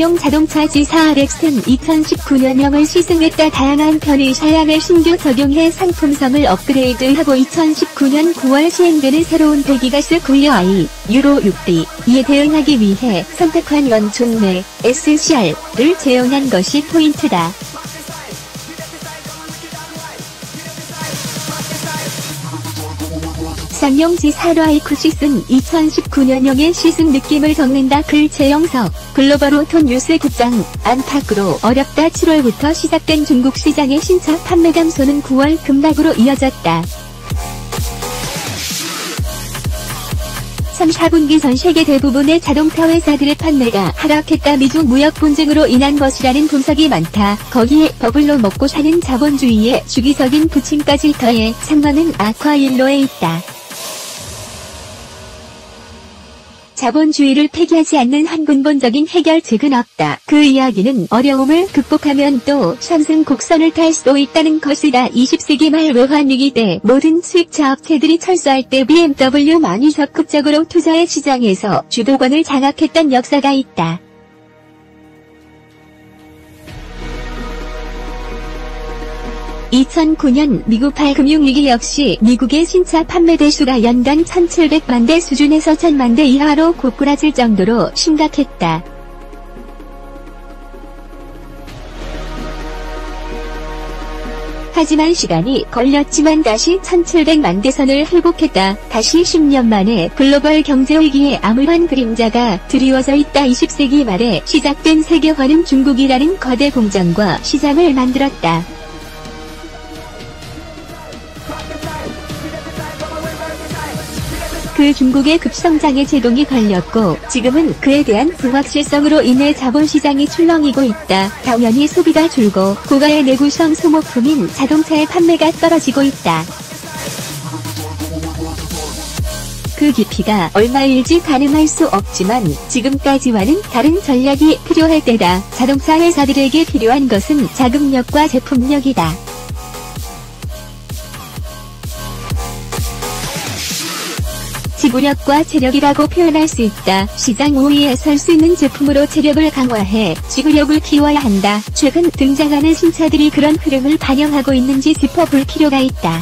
쌍용 자동차 G4 RX는 2019년형을 시승했다 다양한 편의 샤양을 신규 적용해 상품성을 업그레이드하고 2019년 9월 시행되는 새로운 배기가스 구유 i 유로 6D 이에 대응하기 위해 선택한 원촌 내 SCR를 재현한 것이 포인트다. 쌍용 G4 아이쿠시스는 2019년형의 시승 느낌을 적는다 글 재영석 글로벌 오톤 뉴스 국장 안팎으로 어렵다 7월부터 시작된 중국 시장의 신차 판매 감소는 9월 급락으로 이어졌다. 3, 4분기 전 세계 대부분의 자동차 회사들의 판매가 하락했다 미중 무역 분쟁으로 인한 것이라는 분석이 많다. 거기에 버블로 먹고 사는 자본주의의 주기적인 부침까지 더해 상황은 악화 일로에 있다. 자본주의를 폐기하지 않는 한 근본적인 해결책은 없다. 그 이야기는 어려움을 극복하면 또 상승 곡선을 탈 수도 있다는 것이다. 20세기 말 외환위기 때 모든 수입차 업체들이 철수할 때 BMW만이 적극적으로 투자의 시장에서 주도권을 장악했던 역사가 있다. 2009년 미국 8 금융위기 역시 미국의 신차 판매 대수가 연간 1700만 대 수준에서 1000만 대 이하로 고꾸라질 정도로 심각했다. 하지만 시간이 걸렸지만 다시 1700만 대선을 회복했다. 다시 10년 만에 글로벌 경제위기에 암울한 그림자가 드리워져 있다. 20세기 말에 시작된 세계화는 중국이라는 거대 공장과 시장을 만들었다. 그 중국의 급성장에 제동이 걸렸고 지금은 그에 대한 불확실성으로 인해 자본시장이 출렁이고 있다. 당연히 소비가 줄고 고가의 내구성 소모품인 자동차의 판매가 떨어지고 있다. 그 깊이가 얼마일지 가늠할 수 없지만 지금까지와는 다른 전략이 필요할 때다. 자동차 회사들에게 필요한 것은 자금력과 제품력이다. 지구력과 체력이라고 표현할 수 있다. 시장 5위에 설 수 있는 제품으로 체력을 강화해 지구력을 키워야 한다. 최근 등장하는 신차들이 그런 흐름을 반영하고 있는지 짚어볼 필요가 있다.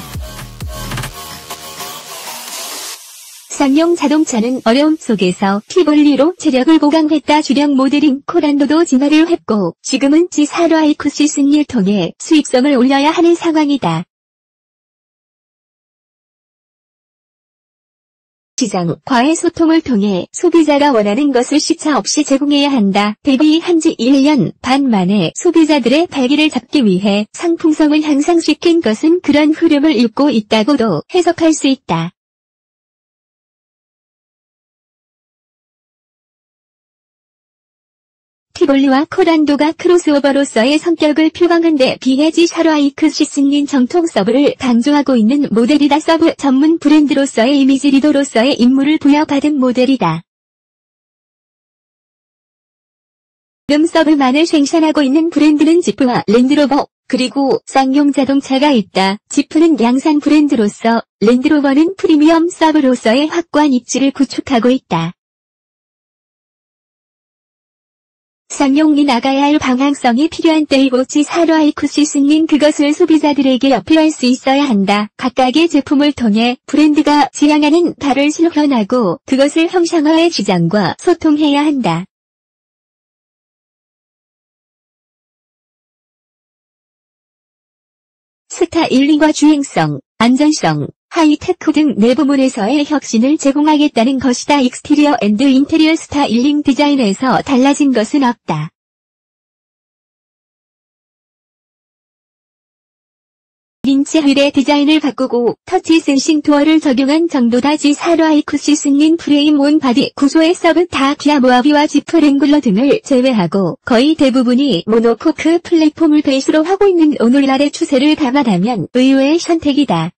쌍용 자동차는 어려움 속에서 피볼리로 체력을 보강했다. 주력 모델인 코란도도 진화를 했고 지금은 G4 라이쿠시 승리를 통해 수익성을 올려야 하는 상황이다. 시장과의 소통을 통해 소비자가 원하는 것을 시차 없이 제공해야 한다. 데뷔한 지 1년 반 만에 소비자들의 발기를 잡기 위해 상품성을 향상시킨 것은 그런 흐름을 읽고 있다고도 해석할 수 있다. 티볼리와 코란도가 크로스오버로서의 성격을 표방한 데 비해 G4 렉스턴은 정통 SUV를 강조하고 있는 모델이다 SUV 전문 브랜드로서의 이미지 리더로서의 임무를 부여받은 모델이다. 지금 SUV만을 생산하고 있는 브랜드는 지프와 랜드로버, 그리고 쌍용 자동차가 있다. 지프는 양산 브랜드로서, 랜드로버는 프리미엄 SUV로서의 확고한 입지를 구축하고 있다. 쌍용이 나가야 할 방향성이 필요한 때이고 지사로아이쿠시스님 그것을 소비자들에게 어필할 수 있어야 한다. 각각의 제품을 통해 브랜드가 지향하는 바를 실현하고 그것을 형상화해 시장과 소통해야 한다. 스타일링과 주행성, 안전성, 하이테크 등 네 부문에서의 혁신을 제공하겠다는 것이다. exterior and interior 스타일링 디자인에서 달라진 것은 없다. 인치 휠의 디자인을 바꾸고 터치 sensing 도어를 적용한 정도다 G4 렉스턴은 frame on body 구조의 SUV다 기아 모하비와 지프 랭글러 등을 제외하고 거의 대부분이 모노코크 플랫폼을 베이스로 하고 있는 오늘날의 추세를 감안하면 의외의 선택이다.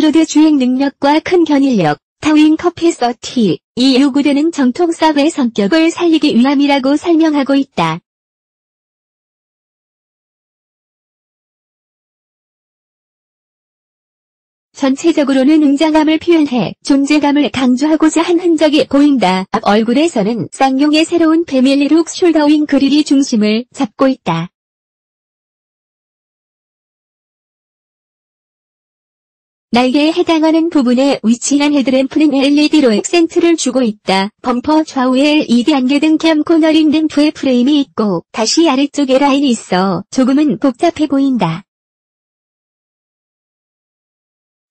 오프로드 주행 능력과 큰 견인력, towing capacity, 이 요구되는 정통 SUV의 성격을 살리기 위함이라고 설명하고 있다. 전체적으로는 웅장함을 표현해 존재감을 강조하고자 한 흔적이 보인다. 앞 얼굴에서는 쌍용의 새로운 패밀리룩 숄더윙 그릴이 중심을 잡고 있다. 날개에 해당하는 부분에 위치한 헤드램프는 LED로 액센트를 주고 있다. 범퍼 좌우에 LED 안개 등 캠 코너링 램프의 프레임이 있고 다시 아래쪽에 라인이 있어 조금은 복잡해 보인다.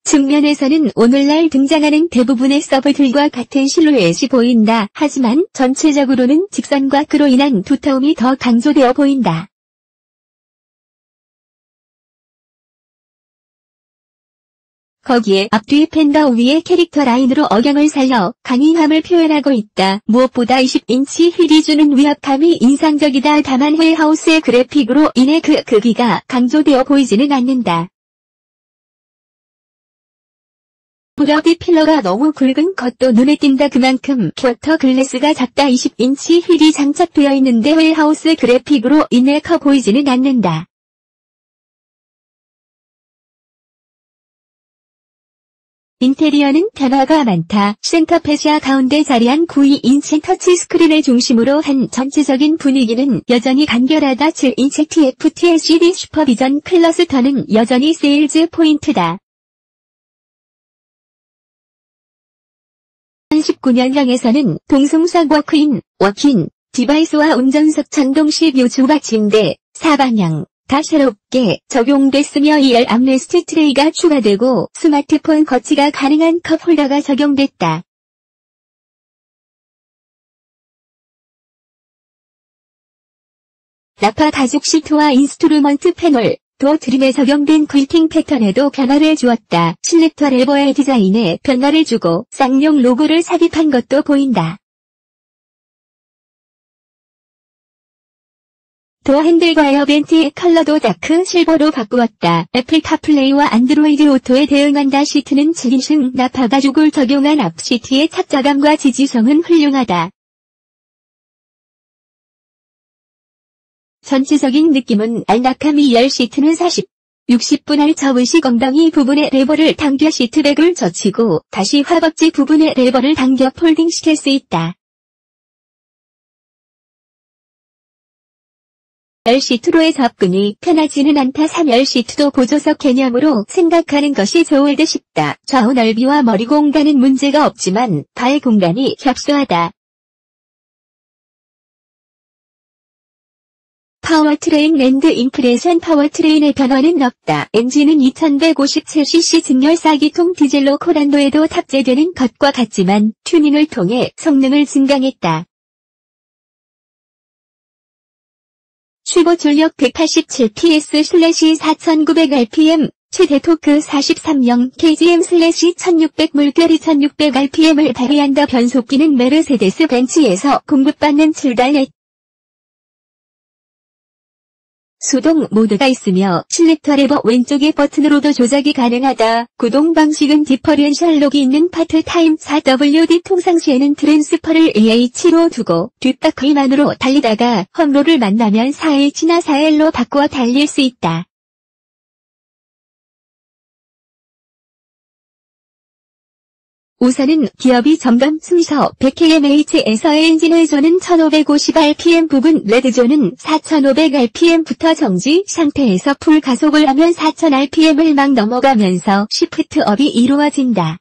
측면에서는 오늘날 등장하는 대부분의 서브들과 같은 실루엣이 보인다. 하지만 전체적으로는 직선과 그로 인한 두터움이 더 강조되어 보인다. 거기에 앞뒤 펜더 위의 캐릭터 라인으로 억양을 살려 강인함을 표현하고 있다. 무엇보다 20인치 휠이 주는 위압감이 인상적이다. 다만 휠하우스의 그래픽으로 인해 그 크기가 강조되어 보이지는 않는다. D필러가 너무 굵은 것도 눈에 띈다 그만큼 quarter glass가 작다 20인치 휠이 장착되어 있는데 휠하우스 그래픽으로 인해 커 보이지는 않는다. 인테리어는 변화가 많다. center fascia 가운데 자리한 92인치 터치 스크린을 중심으로 한 전체적인 분위기는 여전히 간결하다. 7인치 TFT LCD supervision cluster는 여전히 세일즈 포인트다. 2019년형에서는 동승석 walk-in, walk-in, device와 운전석 전동식 요추 받침대, 사방향, 다 새롭게 적용됐으며 2열 armrest tray가 추가되고 스마트폰 거치가 가능한 cup holder가 적용됐다. 나파 가죽 시트와 instrument panel, door trim에 적용된 quilting 패턴에도 변화를 주었다. selector lever의 디자인에 변화를 주고 쌍용 로고를 삽입한 것도 보인다. door handle과 air vent의 컬러도 dark silver로 바꾸었다. Apple CarPlay와 Android Auto에 대응한다. 시트는 7인승 나파 가죽을 적용한 앞 시트의 착자감과 지지성은 훌륭하다. 전체적인 느낌은 안락함이 2열 시트는 40, 60 분할 접이식 엉덩이 부분의 레버를 당겨 seat back을 젖히고 다시 허벅지 부분의 레버를 당겨 folding시킬 수 있다. 열시트로의 접근이 편하지는 않다 3열시트도 보조석 개념으로 생각하는 것이 좋을 듯 싶다. 좌우 넓이와 머리 공간은 문제가 없지만 발 공간이 협소하다. powertrain and impression powertrain의 변화는 없다. 엔진은 2157cc 직렬 4기통 디젤로 코란도에도 탑재되는 것과 같지만 튜닝을 통해 성능을 증강했다. 최고 출력 187PS/4900rpm, 최대 토크 43영 kgm/1600 물결 2600rpm을 발휘한다. 변속기는 메르세데스 벤츠에서 공급받는 7달렛 수동 모드가 있으며 selector lever 왼쪽의 버튼으로도 조작이 가능하다. 구동 방식은 differential lock이 있는 part time 4WD 통상시에는 트랜스퍼를 EH로 두고 뒷바퀴만으로 달리다가 험로를 만나면 4H나 4L로 바꾸어 달릴 수 있다. 우선은 기어비 점검 순서 100kmh에서 엔진 회전은 1550rpm 부분 red zone은 4500rpm부터 정지 상태에서 full 가속을 하면 4000rpm을 막 넘어가면서 shift up이 이루어진다.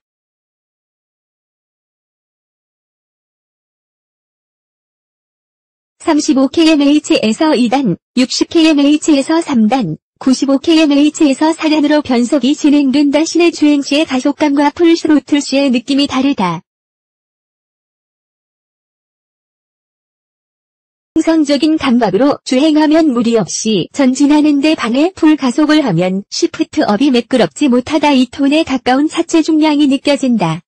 (35kmh에서 2단) (60kmh에서 3단) 95kmh에서 4단으로 변속이 진행된다. 시내 주행 시의 가속감과 풀스로틀 시의 느낌이 다르다. 성적인 감각으로 주행하면 무리 없이 전진하는데 반해 풀 가속을 하면 시프트업이 매끄럽지 못하다 2톤에 가까운 차체 중량이 느껴진다.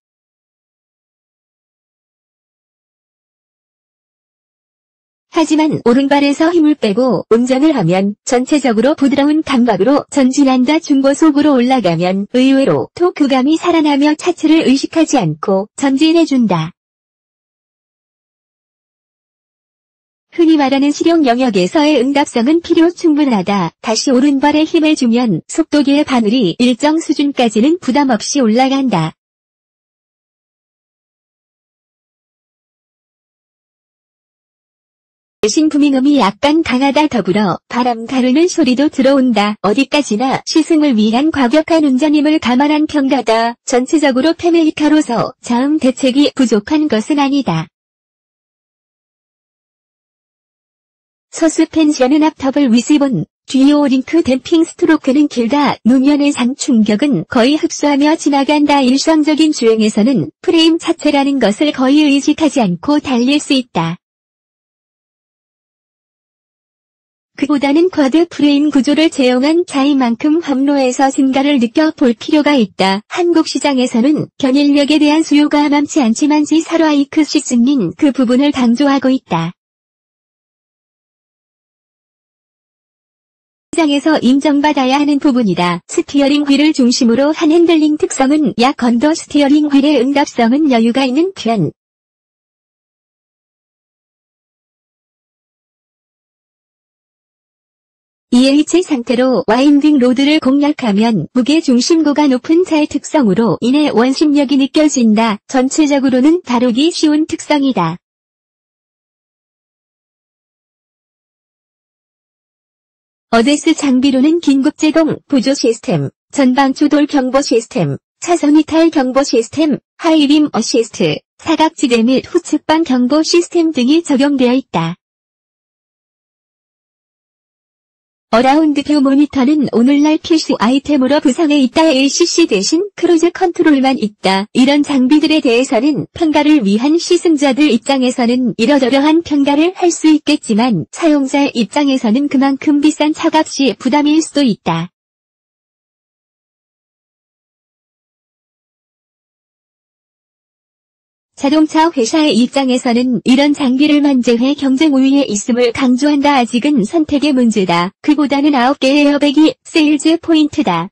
하지만 오른발에서 힘을 빼고 운전을 하면 전체적으로 부드러운 감각으로 전진한다 중고속으로 올라가면 의외로 토크감이 살아나며 차체를 의식하지 않고 전진해준다. 흔히 말하는 실용 영역에서의 응답성은 필요 충분하다. 다시 오른발에 힘을 주면 속도계의 바늘이 일정 수준까지는 부담 없이 올라간다. 신 부밍음이 약간 강하다 더불어 바람 가르는 소리도 들어온다. 어디까지나 시승을 위한 과격한 운전임을 감안한 평가다. 전체적으로 패밀리카로서 자음 대책이 부족한 것은 아니다. 서스펜션은 앞 double wishbone, 뒤 5 link damping stroke는 길다. 노면의 상 충격은 거의 흡수하며 지나간다. 일상적인 주행에서는 프레임 차체라는 것을 거의 의식하지 않고 달릴 수 있다. 그보다는 quad 프레임 구조를 채용한 차이만큼 험로에서 진가를 느껴볼 필요가 있다. 한국 시장에서는 견인력에 대한 수요가 많지 않지만 G4 렉스턴은 그 부분을 강조하고 있다. 시장에서 인정받아야 하는 부분이다. steering wheel을 중심으로 한 handling 특성은 약 under steering wheel의 응답성은 여유가 있는 편. 2H 상태로 winding road를 공략하면 무게 중심고가 높은 차의 특성으로 인해 원심력이 느껴진다. 전체적으로는 다루기 쉬운 특성이다. ADAS 장비로는 긴급 제동, 보조 시스템, 전방 추돌 경보 시스템, 차선 이탈 경보 시스템, high beam assist, 사각지대 및 후측방 경보 시스템 등이 적용되어 있다. around view monitor는 오늘날 필수 아이템으로 부상해 있다 ACC 대신 cruise control만 있다. 이런 장비들에 대해서는 평가를 위한 시승자들 입장에서는 이러저러한 평가를 할 수 있겠지만 사용자 입장에서는 그만큼 비싼 차값이 부담일 수도 있다. 자동차 회사의 입장에서는 이런 장비를 만재해 경쟁 우위에 있음을 강조한다. 아직은 선택의 문제다. 그보다는 9개의 에어백이 sales point다.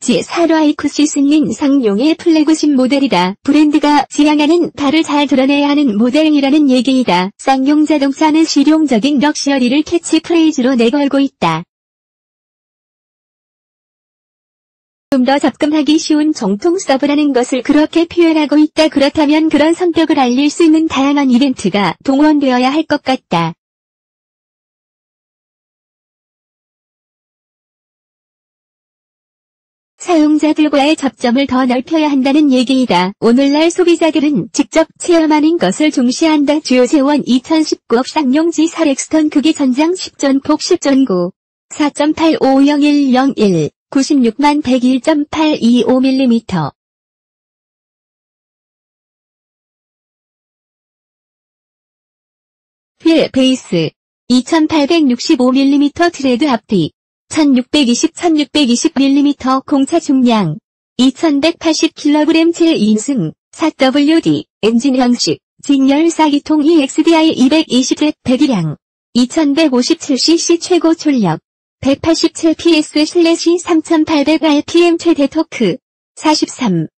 G4 렉스턴은 쌍용의 flagship 모델이다. 브랜드가 지향하는 바를 잘 드러내야 하는 모델이라는 얘기이다. 쌍용 자동차는 실용적인 luxury를 캐치프레이즈로 내걸고 있다. 좀 더 접근하기 쉬운 정통 SUV라는 것을 그렇게 표현하고 있다. 그렇다면 그런 성격을 알릴 수 있는 다양한 이벤트가 동원되어야 할 것 같다. 사용자들과의 접점을 더 넓혀야 한다는 얘기이다. 오늘날 소비자들은 직접 체험하는 것을 중시한다. 주요 제원 2019 쌍용 G4 렉스턴 크기 전장 10전폭 10전구 4.850101 96만 101.825mm 휠 베이스 2865mm 트레드 앞뒤 1620-1620mm 공차 중량 2180kg 제2승 4WD 엔진 형식 직렬 4기통 EXDI 220Z 배기량 2157cc 최고 출력 187ps 슬래시 3800rpm 최대 토크 43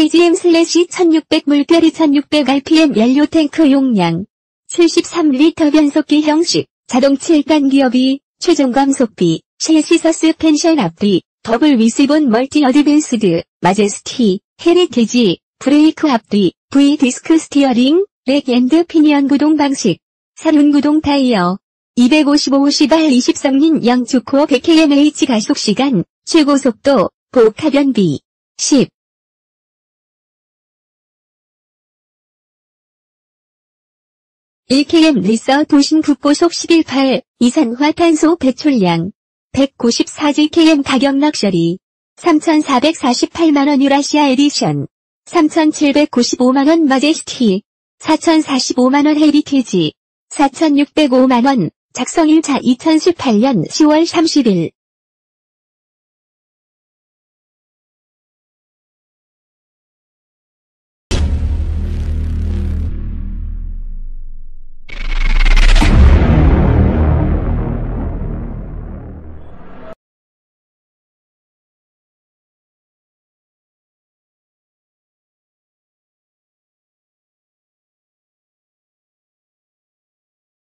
AGM 슬래시 1600 물결이 1600rpm 연료 탱크 용량 73리터 변속기 형식 자동 7단 기업이 최종 감속비 셰시 서스펜션 앞뒤 더블 위스본 멀티 어드밴스드 마제스티 헤리테지 브레이크 앞뒤 V 디스크 스티어링 백엔드 피니언 구동 방식. 사륜 구동 타이어. 255-50R 23인 양축 코 100kmh 가속시간, 최고 속도, 보카변비. 10. (1km) 리서 도심 국고속 11.8 이산화탄소 배출량 194GKM 가격 럭셔리 3,448만원 유라시아 에디션 3,795만원 마제스티 4,045만원 헤리티지. 4,605만원. 작성 일자 2018년 10월 30일